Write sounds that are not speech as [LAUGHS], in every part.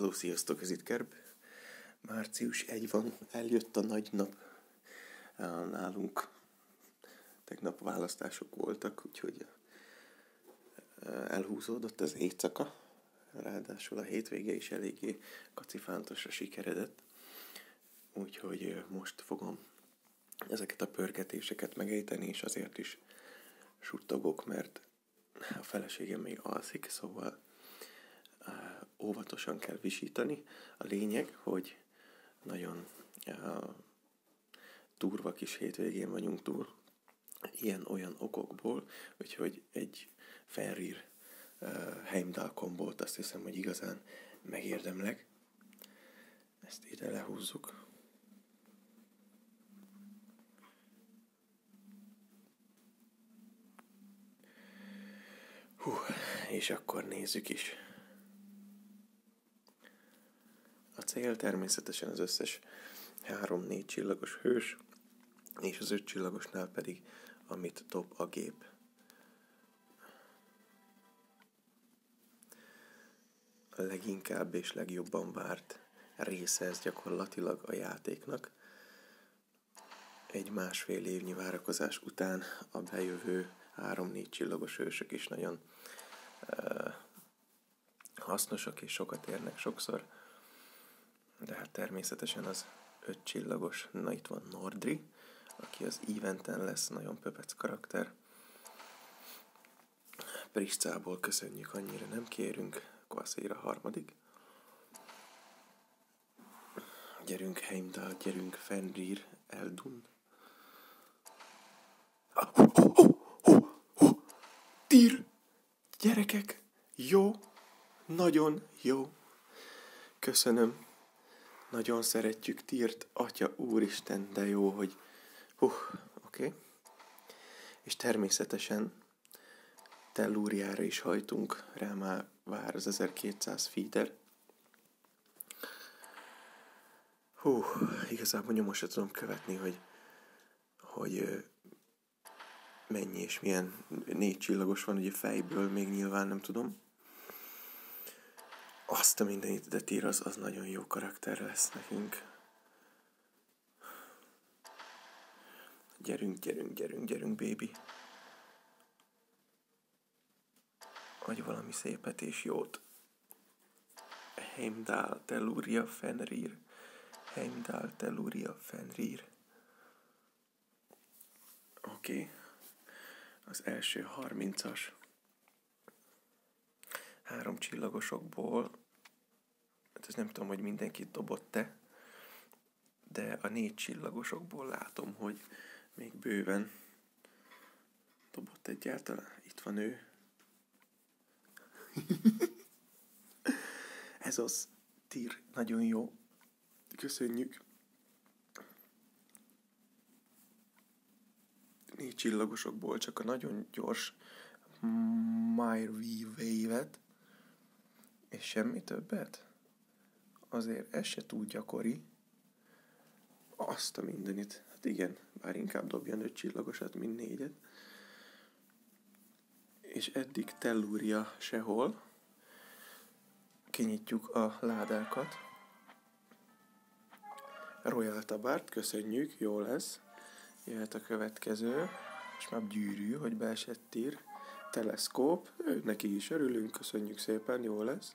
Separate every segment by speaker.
Speaker 1: Hello, sziasztok, ez itt Kerb. Március 1 van, eljött a nagy nap. Nálunk tegnap választások voltak, úgyhogy elhúzódott az éjszaka. Ráadásul a hétvége is eléggé kacifántosra sikeredett. Úgyhogy most fogom ezeket a pörgetéseket megejteni, és azért is suttogok, mert a feleségem még alszik, szóval óvatosan kell visítani. A lényeg, hogy nagyon uh, turva kis hétvégén vagyunk túl, ilyen-olyan okokból, úgyhogy egy Fenrir uh, Heimdall kombót azt hiszem, hogy igazán megérdemleg. Ezt ide lehúzzuk. Hú, és akkor nézzük is. A cél természetesen az összes 3-4 csillagos hős, és az 5 csillagosnál pedig, amit dob a gép. A leginkább és legjobban várt része ez gyakorlatilag a játéknak. Egy másfél évnyi várakozás után a bejövő 3-4 csillagos hősök is nagyon uh, hasznosak és sokat érnek sokszor de hát természetesen az öt csillagos, na itt van Nordri, aki az eventen lesz, nagyon pöpec karakter. Priscából köszönjük, annyira nem kérünk, Kvaszéra harmadik. Gyerünk Heimdall, gyerünk Fenrir, Eldun. Tír! Gyerekek! Jó! Nagyon jó! Köszönöm! Nagyon szeretjük Tírt, Atya Úristen, de jó, hogy... Hú, oké. Okay. És természetesen Tellúriára is hajtunk, rá már vár az 1200 feeder. Hú, igazából nyomos sem tudom követni, hogy, hogy mennyi és milyen négy csillagos van, ugye fejből még nyilván nem tudom. Azt a mindenit, de Tyr az, az nagyon jó karakter lesz nekünk. Gyerünk, gyerünk, gyerünk, gyerünk, baby. Adj valami szépet és jót. Heimdall, Teluria, Fenrir. Heimdall, Teluria, Fenrir. Oké. Okay. Az első harmincas három csillagosokból, hát ez nem tudom, hogy mindenkit dobott-e, de a négy csillagosokból látom, hogy még bőven dobott egyáltalán. Itt van ő. [LAUGHS] ez az tír, nagyon jó. Köszönjük. Négy csillagosokból csak a nagyon gyors My Wave-et és semmi többet? Azért ez se túl gyakori. Azt a mindenit. Hát igen, bár inkább dobja öt csillagosat, mint négyet. És eddig tellúria sehol. Kinyitjuk a ládákat. Royal Tabart, köszönjük, jó lesz. Jöhet a következő. És már gyűrű, hogy beesett ír teleszkóp, neki is örülünk, köszönjük szépen, jó lesz.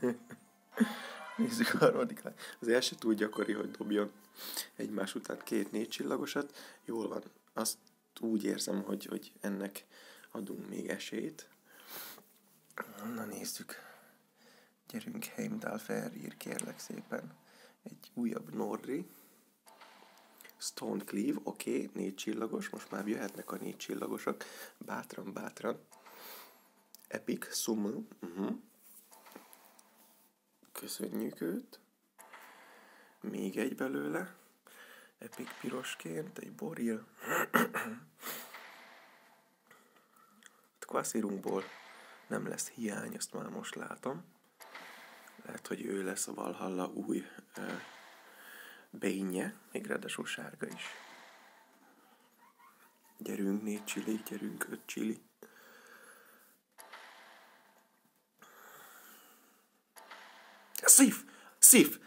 Speaker 1: [LAUGHS] Nézzük a harmadik Az első túl gyakori, hogy dobjon egymás után két-négy csillagosat. Jól van, azt úgy érzem, hogy, hogy ennek adunk még esélyt. Na nézzük. Gyerünk Heimdall Ferrir, kérlek szépen. Egy újabb Nordri. Stone Cleave, oké, okay, négy csillagos, most már jöhetnek a négy csillagosok. Bátran, bátran. Epic, Summon, uh-huh. Köszönjük őt. Még egy belőle. Epic pirosként, egy boril. Kvaszirunkból nem lesz hiány, azt már most látom. Lehet, hogy ő lesz a Valhalla új uh, bénye, még ráadásul sárga is. Gyerünk négy csili, gyerünk öt csili. Szív! Szív!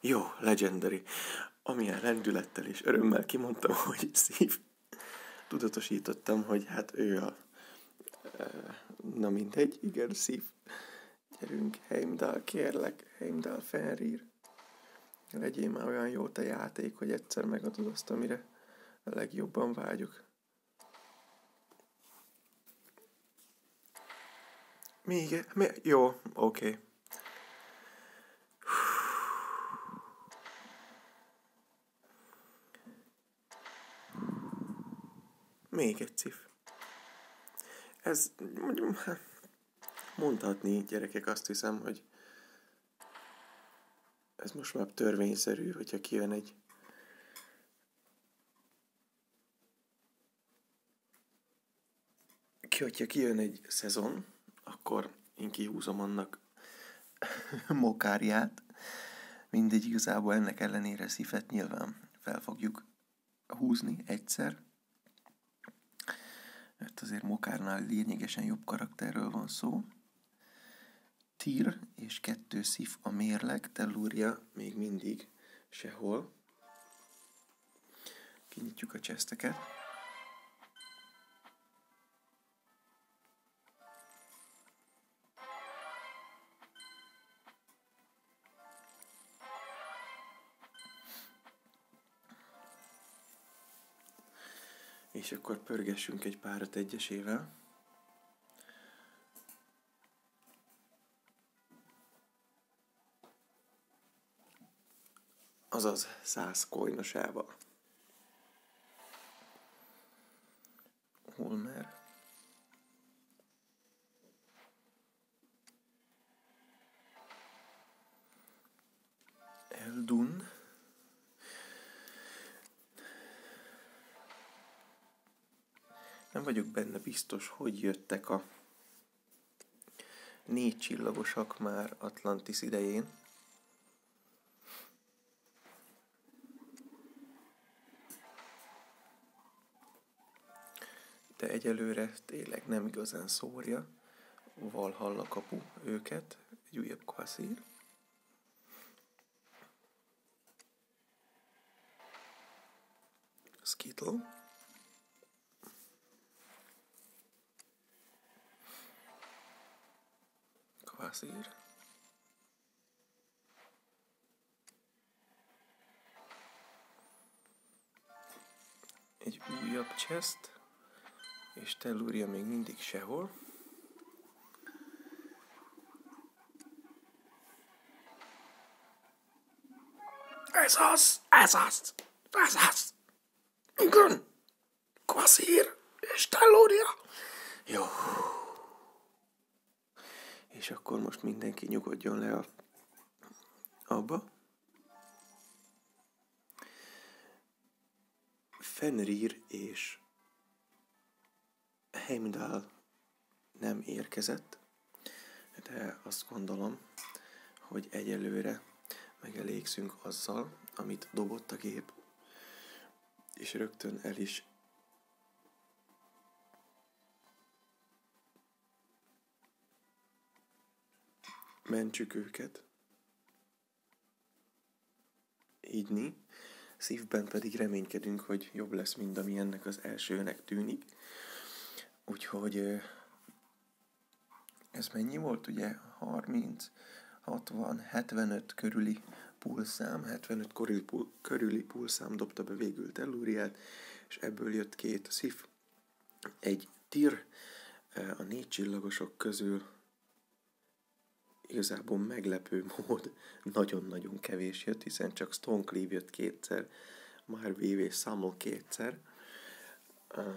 Speaker 1: Jó, legendary. Amilyen lendülettel és örömmel kimondtam, [LAUGHS] hogy szív. Tudatosítottam, hogy hát ő a... Na mindegy, igen, szív. Gyerünk, Heimdall, kérlek, Heimdall Fenrir. Legyél már olyan jó te játék, hogy egyszer megadod azt, amire a legjobban vágyok. Még, mi, jó, oké. Okay. Még egy cif. Ez, mondhatni gyerekek, azt hiszem, hogy ez most már törvényszerű, hogyha kijön egy ki, hogyha kijön egy szezon, akkor én kihúzom annak [LAUGHS] mokárját. Mindegy, igazából ennek ellenére szifet nyilván fel fogjuk húzni egyszer. Mert azért Mokárnál lényegesen jobb karakterről van szó. Tír és kettő szif a mérleg, Tellúria még mindig sehol. Kinyitjuk a cseszteket. Akkor pörgessünk egy párat egyesével. Azaz száz koinosával. Holmer. Eldun. Vagyok benne biztos, hogy jöttek a négy csillagosak már Atlantis idején. De egyelőre tényleg nem igazán szórja. Valhalla kapu őket, egy újabb kvaszír. Skittle. Kvaszír. Egy újabb chest, és Tellúria még mindig sehol. Ez az! Ez az! Ez az! Igen! Kvaszír és Tellúria! Jó és akkor most mindenki nyugodjon le a, abba. Fenrir és Heimdall nem érkezett, de azt gondolom, hogy egyelőre megelégszünk azzal, amit dobott a gép, és rögtön el is mentsük őket. Ígyni, szívben pedig reménykedünk, hogy jobb lesz, mint ami ennek az elsőnek tűnik. Úgyhogy ez mennyi volt, ugye? 30, 60, 75 körüli pulszám, 75 körüli, körüli pulszám dobta be végül Telluriát, és ebből jött két szív. Egy tir a négy csillagosok közül igazából meglepő mód [LAUGHS] nagyon-nagyon kevés jött, hiszen csak Stonecleave jött kétszer, már VV Samuel kétszer. Uh,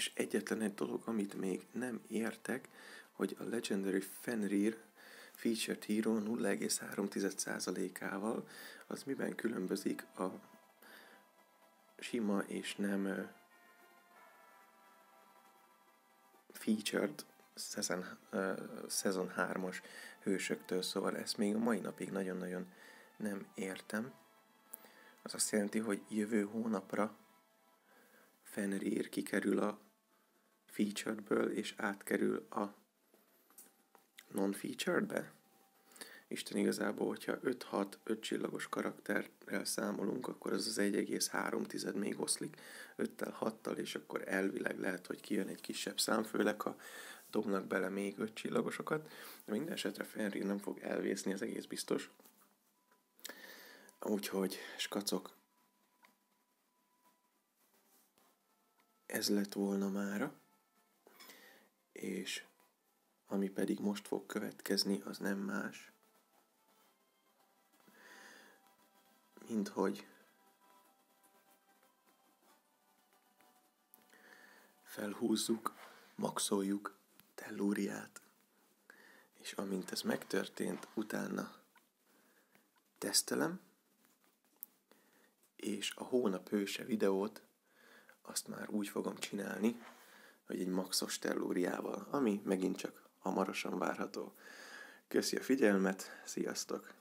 Speaker 1: és egyetlen egy dolog, amit még nem értek, hogy a Legendary Fenrir Featured Hero 0,3%-ával, az miben különbözik a sima és nem featured Season, uh, Season 3-as hősöktől, szóval ezt még a mai napig nagyon-nagyon nem értem. Az azt jelenti, hogy jövő hónapra Fenrir kikerül a featuredből, és átkerül a non-featuredbe. Isten igazából, hogyha 5-6 5 csillagos karakterrel számolunk, akkor az az 1,3 még oszlik 5-tel, 6-tal, és akkor elvileg lehet, hogy kijön egy kisebb szám, főleg ha dobnak bele még 5 csillagosokat. De minden esetre Fenrir nem fog elvészni, az egész biztos. Úgyhogy, skacok, ez lett volna mára, és ami pedig most fog következni, az nem más, mint hogy felhúzzuk, maxoljuk tellúriát, és amint ez megtörtént, utána tesztelem, és a hónap hőse videót azt már úgy fogom csinálni, hogy egy maxos tellúriával, ami megint csak hamarosan várható. Köszi a figyelmet, sziasztok!